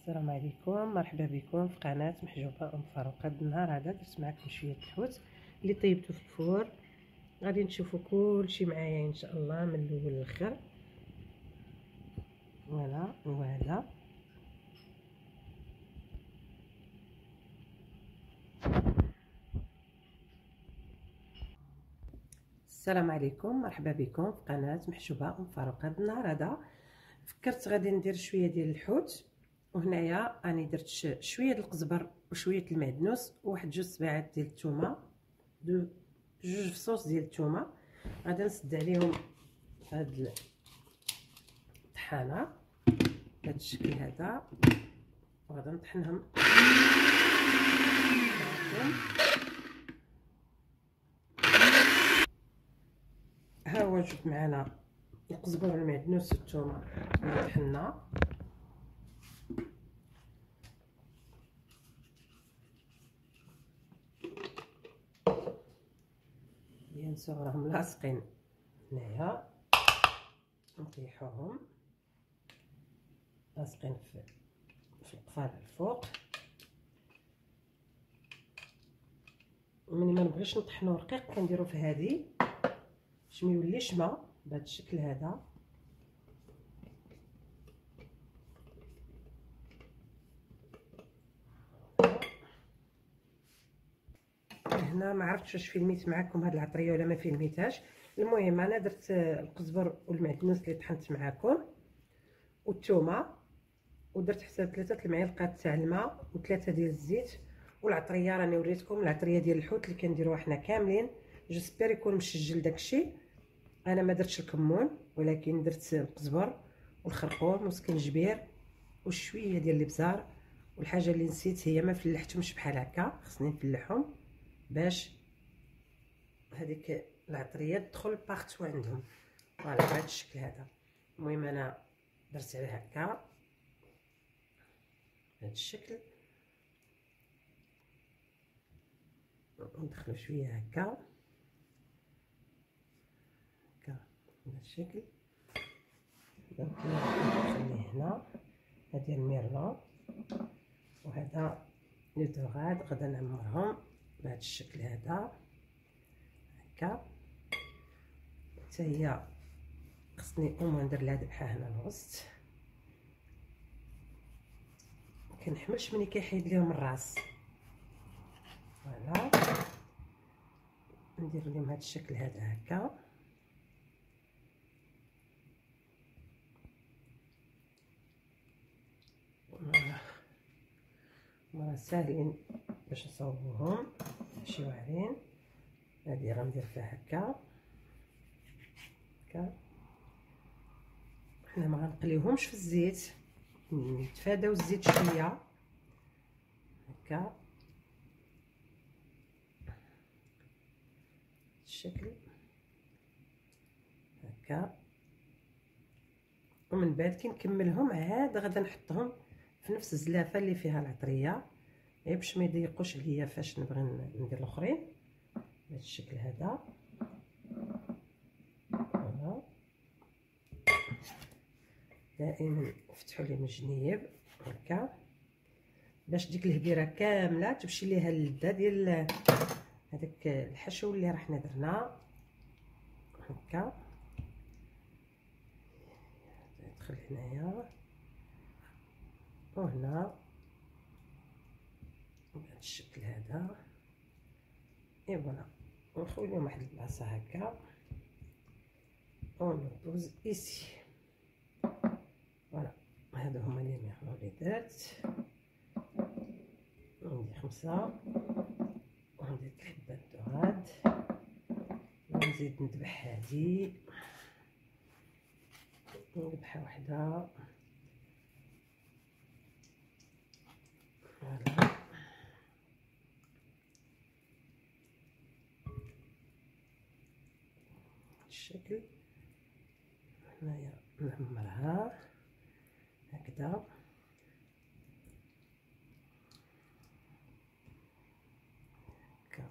السلام عليكم مرحبا بكم في قناة محجوبة أم فاروق. هذا النهار هذا درت معكم شوية الحوت اللي طيبته في ال four. غادي نشوفوا كلشي معايا إن شاء الله من الأول للآخر. voilà voilà. السلام عليكم مرحبا بكم في قناة محجوبة أم فاروق. هذا النهار هذا فكرت غادي ندير شوية ديال الحوت. وهنايا راني درت شوية ديال القزبر وشوية المعدنوس وواحد جوج سبيعات ديال الثومه جوج فصوص ديال الثومه غادي نسد عليهم هاد الطحانة بهذا الشكل هذا. وغادي نطحنهم. ها هو جبت معنا القزبر والمعدنوس والثومه طحنا سور راهم لاصقين. هنايا. نطيحوهم. لاصقين في في القفال الفوق. ملي ما نبغيش نطحنو رقيق كنديرو في هذه باش ما يوليش ما. بهذا الشكل هذا. هنا ما عرفتش واش فيلميت معكم هاد العطريه ولا ما فيلميتهاش. المهم أنا درت القزبر والمعدنوس اللي طحنت معكم والثومه ودرت حتى ثلاثة المعالق تاع الماء وثلاثة ديال الزيت. والعطرية راني وريتكم العطرية ديال الحوت اللي كنديروها حنا كاملين. j'espère يكون مسجل داكشي. أنا ما درتش الكمون ولكن درت القزبر والخرقوم وسكنجبير وشوية ديال الإبزار. والحاجة اللي نسيت هي ما فلحتهمش بحال هكا خصني نفلحهم. باش هذيك العطرية تدخل partout عندهم voilà بهذا الشكل هذا. المهم أنا درت عليه هكا. بهذا الشكل. ندخلو شوية هكا. هكا بهذا الشكل. نخليه هنا. هذه الميرلون وهذا لي دوغاد غادا نعمرهم. بهذا الشكل هذا هكا. حتى هي خصني اوما ندير لها ذبحة هنا الوسط. كنحملش ملي كيحيد ليهم الراس. فوالا. ندير لهم هذا الشكل هذا هكا. مرة ساهلين باش نصوبوهم. ماشي واعرين هادي غندير فيها هكا. هكا. حنا ما غنقليوهمش في الزيت. نتفاداو الزيت شوية. هكا. الشكل. هكا. ومن بعد كي نكملهم عاد غادا نحطهم في نفس الزلافة اللي فيها العطرية. غير باش ما يضيقوش عليا فاش نبغي ندير الأخرين. بهذا الشكل هذا. دائما فتحوا لي من الجنيب هكا. باش ديك الهبيره كاملة تمشي ليها اللذه ديال هذاك الحشو اللي راح درنا. هكا. يدخل هنايا. وهنا. الشكل هذا. إي فوالا. ونخليهم واحد البلاصة هكا. وندوز ايسي فوالا. هادو هما لي ميغلو لي خمسة. وعندي الحبات دوغاد ونزيد نذبح هادي. نذبحها وحدة. الشكل هنايا نعمرها هكذا. هكا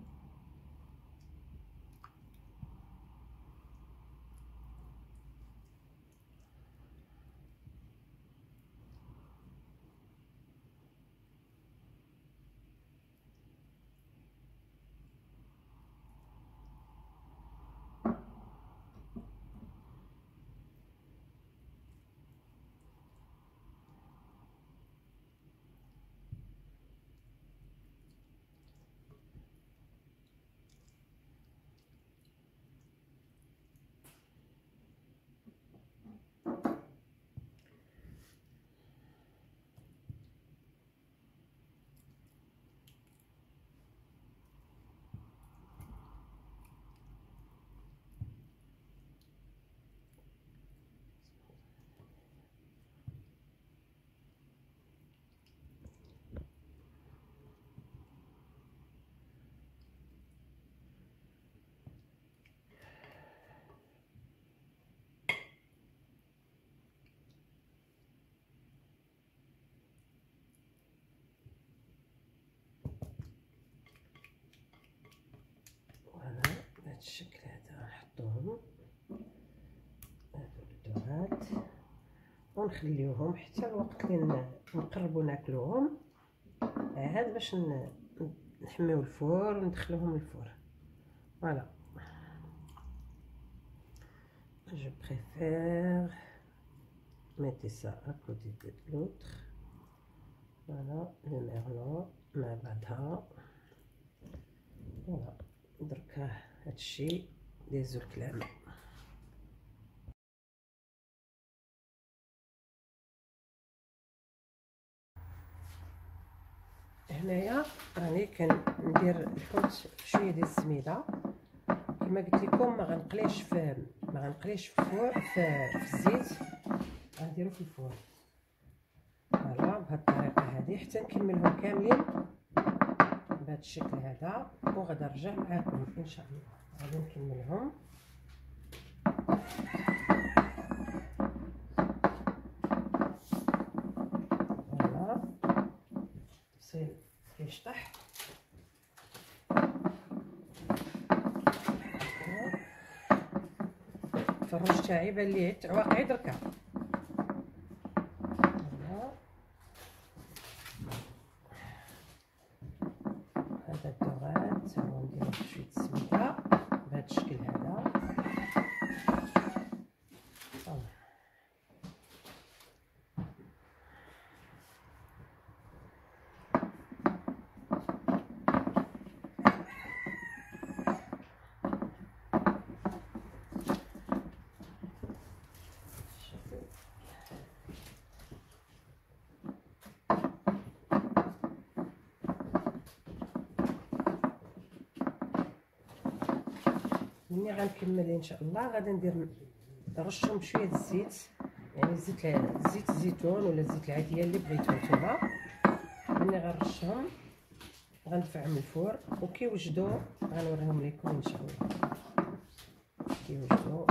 الشكل هذا نحطوهم هادو الدوات ونخليوهم حتى الوقت اللي نقربوا ناكلوهم عاد باش نحميو الفور وندخلوهم الفور فوالا je préfère mettez ça à côté de l'autre voilà le merlot مع بعضها فوالا دركا هادشي ديزو الكلام هنايا راني كندير الحوت بشويه ديال السميده كما قلت لكم ما غنقليش في ما غنقليش في ال four في, في الزيت. غنديرو في ال four. voilà بهاد الطريقة هذه حتى نكملهم كاملين. بهذا الشكل هذا وغادي نرجع معكم إن شاء الله. غادي نكملهم voilà كيشطح الفروج تاعي بان ليه؟ تعواقعي دركا ملي غنكمل إن شاء الله. غادي ندير نرشهم بشويه الزيت. يعني زيت زيت الزيتون ولا الزيت العادية اللي بغيتو نتوما. ملي غنرشهم. غندفعهم الفور. وكيوجدوا غنوريهم لكم إن شاء الله. كيوجدوا